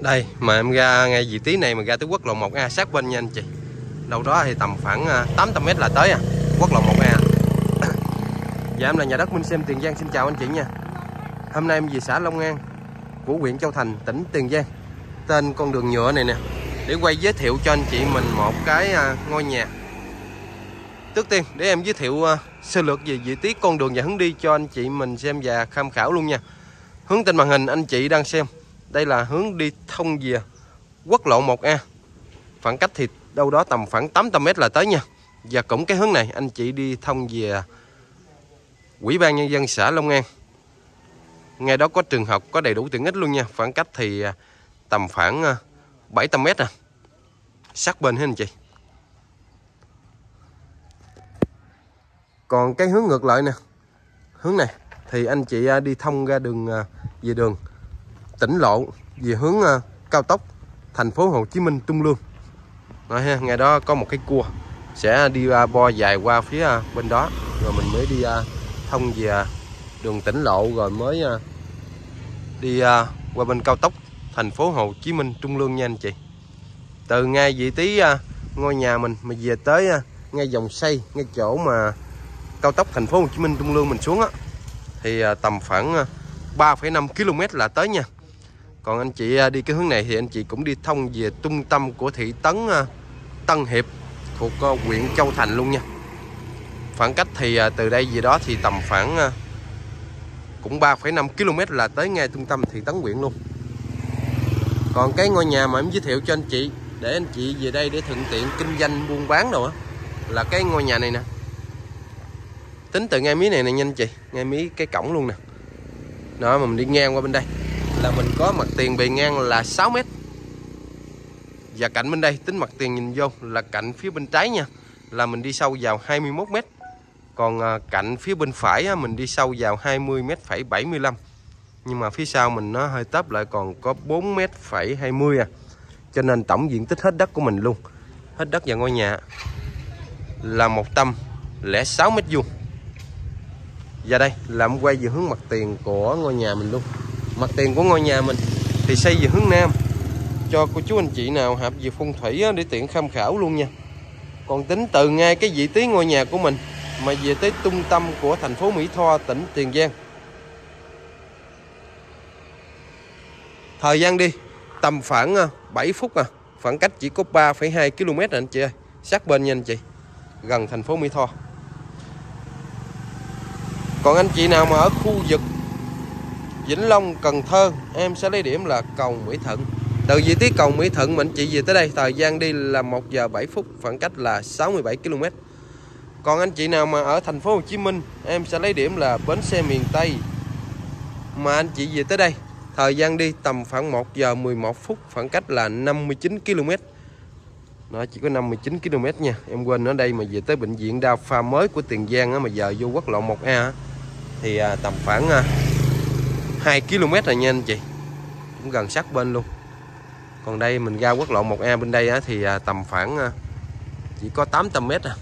Đây, mà em ra ngay vị trí này mà ra tới quốc lộ 1A sát bên nha anh chị. Đâu đó thì tầm khoảng à, 800m là tới à Quốc lộ 1A Dạ em là nhà đất Minh Xem Tiền Giang, xin chào anh chị nha. Hôm nay em về xã Long An, Của huyện Châu Thành, tỉnh Tiền Giang. Tên con đường nhựa này nè, Để quay giới thiệu cho anh chị mình một cái à, ngôi nhà. Trước tiên, để em giới thiệu à, sơ lược về vị trí con đường và hướng đi cho anh chị mình xem và tham khảo luôn nha. Hướng trên màn hình anh chị đang xem đây là hướng đi thông về quốc lộ 1A khoảng cách thì đâu đó tầm khoảng 800m là tới nha. Và cũng cái hướng này, anh chị đi thông về Quỹ ban Nhân dân xã Long An. Ngay đó có trường học, có đầy đủ tiện ích luôn nha. Khoảng cách thì à, tầm khoảng à, 700m à. Sát bên hết anh chị? Còn cái hướng ngược lại nè. Hướng này thì anh chị à, đi thông ra đường về đường tỉnh lộ về hướng uh, cao tốc thành phố Hồ Chí Minh Trung Lương. Đó ha ngày đó có một cái cua sẽ đi uh, bo dài qua phía uh, bên đó. Rồi mình mới đi uh, thông về đường tỉnh lộ rồi mới uh, đi uh, qua bên cao tốc thành phố Hồ Chí Minh Trung Lương nha anh chị. Từ ngay vị trí uh, ngôi nhà mình mà về tới uh, ngay dòng xây ngay chỗ mà cao tốc thành phố Hồ Chí Minh Trung Lương mình xuống á thì tầm khoảng 3,5 km là tới nha còn anh chị à, đi cái hướng này thì anh chị cũng đi thông về trung tâm của thị trấn à, Tân Hiệp thuộc à, huyện Châu Thành luôn nha. Khoảng cách thì từ đây về đó thì tầm khoảng cũng 3,5 km là tới ngay trung tâm thị trấn huyện luôn. Còn cái ngôi nhà mà em giới thiệu cho anh chị để anh chị về đây để thuận tiện kinh doanh buôn bán đồ á là cái ngôi nhà này nè. Tính từ ngay mí này nè nha anh chị ngay mí cái cổng luôn nè. Đó mà mình đi ngang qua bên đây là mình có mặt tiền bề ngang là 6 mét. Và cạnh bên đây, tính mặt tiền nhìn vô là cạnh phía bên trái nha, là mình đi sâu vào 21 mét. Còn à, cạnh phía bên phải mình đi sâu vào 20 mét phẩy 75 nhưng mà phía sau mình nó hơi tấp lại còn có 4 mét phẩy 20 à. Cho nên tổng diện tích hết đất của mình luôn. Hết đất và ngôi nhà là 106 mét vuông. Và đây làm quay về hướng mặt tiền của ngôi nhà mình luôn mặt tiền của ngôi nhà mình thì xây về hướng nam. Cho cô chú anh chị nào hợp về phong thủy để tiện tham khảo luôn nha. Còn tính từ ngay cái vị trí ngôi nhà của mình mà về tới trung tâm của thành phố Mỹ Tho tỉnh Tiền Giang. Thời gian đi tầm khoảng à, 7 phút à khoảng cách chỉ có 3,2 km anh chị ơi. Sát bên nha anh chị gần thành phố Mỹ Tho. Còn anh chị nào mà ở khu vực Vĩnh Long, Cần Thơ em sẽ lấy điểm là cầu Mỹ Thuận. Từ vị trí cầu Mỹ Thuận mình chị về tới đây. Thời gian đi là 1 giờ 7 phút khoảng cách là 67 km còn anh chị nào mà ở thành phố Hồ Chí Minh em sẽ lấy điểm là bến xe miền Tây. Mà anh chị về tới đây thời gian đi tầm khoảng 1 giờ 11 phút khoảng cách là 59 km nó chỉ có 59 km nha. Em quên ở đây mà về tới bệnh viện đa khoa mới của Tiền Giang á, mà giờ vô quốc lộ 1A thì à, tầm khoảng à, 2 km rồi nha anh chị. Cũng gần sát bên luôn. Còn đây mình ra quốc lộ 1A bên đây á, thì à, tầm khoảng à, chỉ có 800 m à.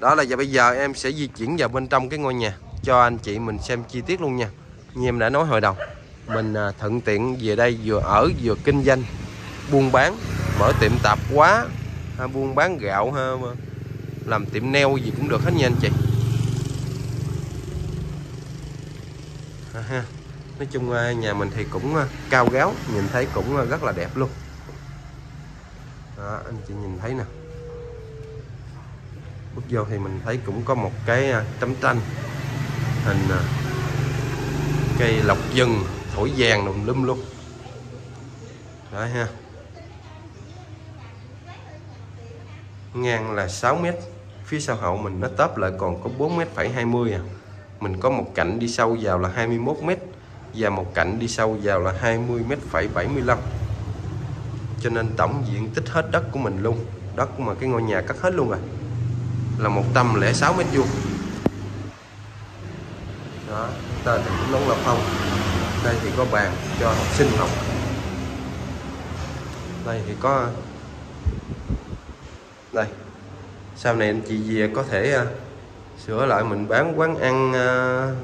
đó là giờ bây giờ em sẽ di chuyển vào bên trong cái ngôi nhà cho anh chị mình xem chi tiết luôn nha. Như em đã nói hồi đầu mình à, thuận tiện về đây vừa ở vừa kinh doanh buôn bán mở tiệm tạp hóa buôn bán gạo ha, làm tiệm neo gì cũng được hết nha anh chị. Ha nói chung ờ, nhà mình thì cũng ờ, cao gáo nhìn thấy cũng ờ, rất là đẹp luôn. Đó, anh chị nhìn thấy nè. Bước vô thì mình thấy cũng có một cái tấm tranh hình cây lộc dân thổi vàng đùm lum luôn. Đấy ha. Ngang là 6 mét phía sau hậu mình nó tấp lại còn có 4 mét phải 20 à mình có một cạnh đi sâu vào là 21 mét và một cạnh đi sâu vào là 20 mét phải 75 cho nên tổng diện tích hết đất của mình luôn. Đất mà cái ngôi nhà cắt hết luôn rồi là 106 mét vuông. Đó tên thì cũng nóng là phong. Đây thì có bàn cho học sinh học. Đây thì có đây. Sau này anh chị về có thể à, sửa lại mình bán quán ăn ờ,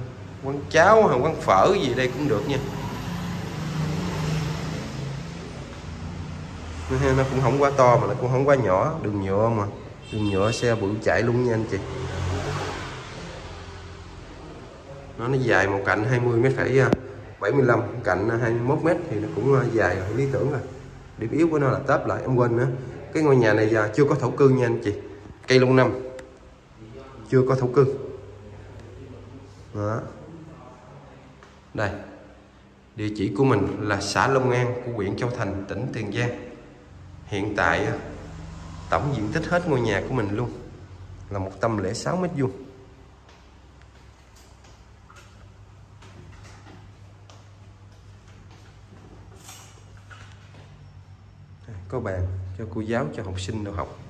quán cháo hay quán phở gì đây cũng được nha. Nó cũng không quá to mà nó cũng không quá nhỏ. Đường nhựa mà. Đường nhựa xe bự chạy luôn nha anh chị. Nó nó dài một cạnh 20 mét phải ờ, 75 cạnh 21 mét thì nó cũng ờ, dài rồi, lý tưởng rồi. Điểm yếu của nó là táp lại, em quên nữa. Cái ngôi nhà này chưa có thổ cư nha anh chị. Cây lâu năm chưa có thổ cư đó. Đây. Địa chỉ của mình là xã Long An, của huyện Châu Thành, tỉnh Tiền Giang. Hiện tại à, tổng diện tích hết ngôi nhà của mình luôn là 106 mét vuông. Có bàn cho cô giáo, cho học sinh đâu học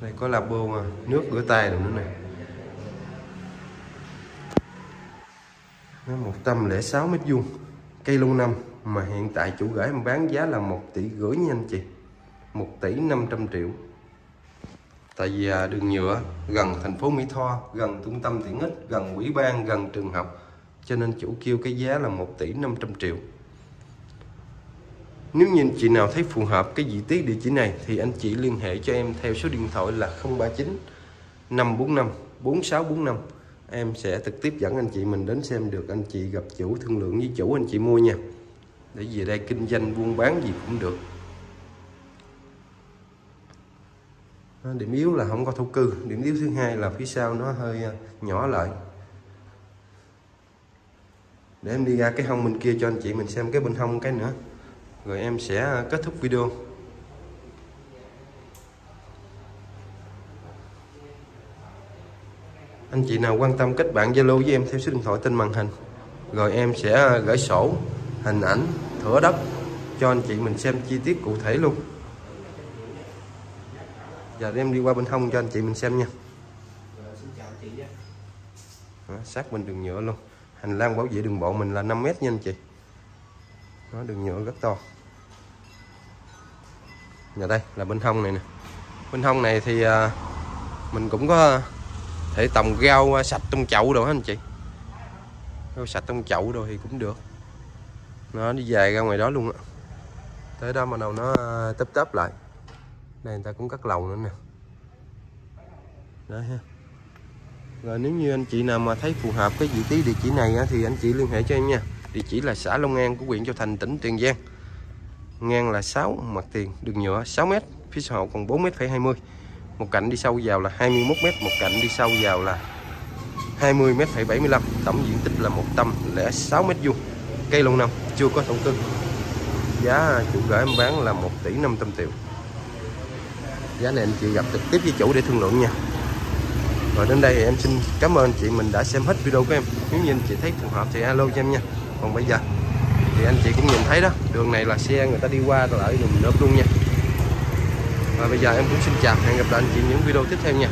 đây, có labo nước rửa tay rồi nữa này nó 106 mét vuông. Cây lâu năm mà hiện tại chủ gửi em bán giá là 1 tỷ rưỡi nha anh chị. 1 tỷ 500 triệu. Tại vì à, đường nhựa gần thành phố Mỹ Tho, gần trung tâm tiện ích, gần ủy ban, gần trường học. Cho nên chủ kêu cái giá là 1 tỷ 500 triệu nếu như anh chị nào thấy phù hợp cái vị trí địa chỉ này, thì anh chị liên hệ cho em theo số điện thoại là 039 545 4645 em sẽ trực tiếp dẫn anh chị mình đến xem được anh chị gặp chủ thương lượng với chủ anh chị mua nha. Để về đây kinh doanh, buôn bán gì cũng được. À, điểm yếu là không có thổ cư. Điểm yếu thứ hai là phía sau nó hơi à, nhỏ lại. Để em đi ra cái hông bên kia cho anh chị mình xem cái bên hông cái nữa rồi em sẽ ờ, kết thúc video. Anh chị nào quan tâm kết bạn Zalo với em theo số điện thoại trên màn hình. Rồi em sẽ ờ, gửi sổ hình ảnh thửa đất cho anh chị mình xem chi tiết cụ thể luôn. Giờ em đi qua bên hông cho anh chị mình xem nha. Đó, sát bên đường nhựa luôn. Hành lang bảo vệ đường bộ mình là 5 mét nha anh chị nó đường nhựa rất to. Nhà đây là bên hông này nè. Bên hông này thì à, mình cũng có thể tòng rau à, sạch trong chậu rồi anh chị? Rau sạch trong chậu rồi thì cũng được. Nó đi về ra ngoài đó luôn á. Tới đó mà đầu nó à, tấp tấp lại. Đây người ta cũng cắt lầu nữa nè. Đó ha. Rồi nếu như anh chị nào mà thấy phù hợp cái vị trí địa chỉ này á, thì anh chị liên hệ cho em nha địa chỉ là xã Long An của huyện Châu Thành, tỉnh Tiền Giang. Ngang là 6 mặt tiền, đường nhựa 6 m phía sau còn 4m20 một cạnh đi sâu vào là 21 m một cạnh đi sâu vào là 20m75 tổng diện tích là 106 m vuông. Cây lâu năm, chưa có tổng cưng giá chủ gửi em bán là 1 tỷ 500 triệu. Giá này anh chị gặp trực tiếp với chủ để thương lượng nha. Và đến đây thì em xin cảm ơn chị mình đã xem hết video của em. Nếu như anh chị thấy phù hợp thì alo cho em nha còn bây giờ, thì anh chị cũng nhìn thấy đó, đường này là xe người ta đi qua rồi lại mình nộp luôn nha. Và bây giờ em cũng xin chào, hẹn gặp lại anh chị những video tiếp theo nha.